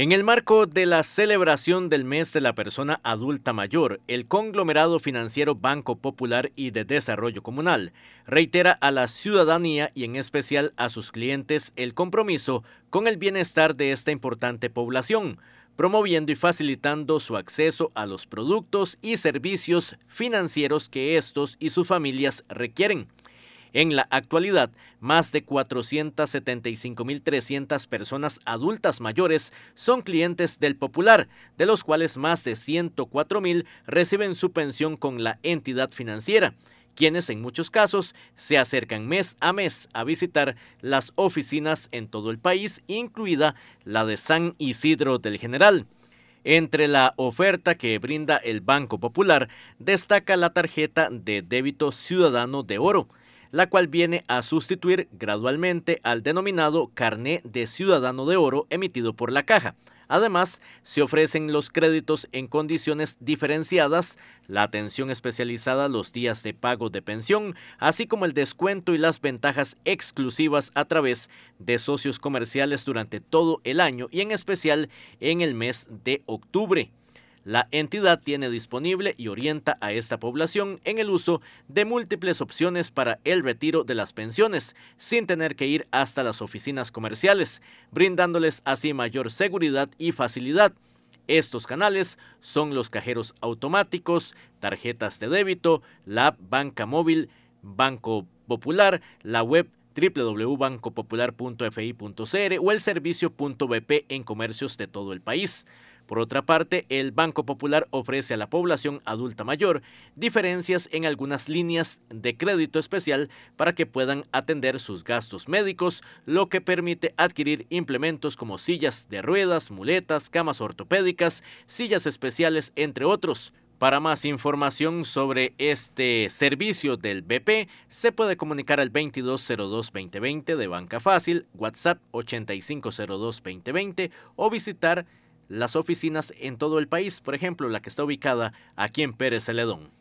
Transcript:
En el marco de la celebración del mes de la persona adulta mayor, el conglomerado financiero Banco Popular y de Desarrollo Comunal reitera a la ciudadanía y en especial a sus clientes el compromiso con el bienestar de esta importante población, promoviendo y facilitando su acceso a los productos y servicios financieros que estos y sus familias requieren. En la actualidad, más de 475.300 personas adultas mayores son clientes del Popular, de los cuales más de 104.000 reciben su pensión con la entidad financiera quienes en muchos casos se acercan mes a mes a visitar las oficinas en todo el país, incluida la de San Isidro del General. Entre la oferta que brinda el Banco Popular destaca la tarjeta de débito ciudadano de oro, la cual viene a sustituir gradualmente al denominado carné de ciudadano de oro emitido por la caja. Además, se ofrecen los créditos en condiciones diferenciadas, la atención especializada los días de pago de pensión, así como el descuento y las ventajas exclusivas a través de socios comerciales durante todo el año y en especial en el mes de octubre. La entidad tiene disponible y orienta a esta población en el uso de múltiples opciones para el retiro de las pensiones, sin tener que ir hasta las oficinas comerciales, brindándoles así mayor seguridad y facilidad. Estos canales son los cajeros automáticos, tarjetas de débito, la banca móvil, Banco Popular, la web www.bancopopular.fi.cr o el servicio .bp en comercios de todo el país. Por otra parte, el Banco Popular ofrece a la población adulta mayor diferencias en algunas líneas de crédito especial para que puedan atender sus gastos médicos, lo que permite adquirir implementos como sillas de ruedas, muletas, camas ortopédicas, sillas especiales, entre otros. Para más información sobre este servicio del BP, se puede comunicar al 2202-2020 de Banca Fácil, WhatsApp 8502-2020 o visitar las oficinas en todo el país, por ejemplo, la que está ubicada aquí en Pérez Celedón.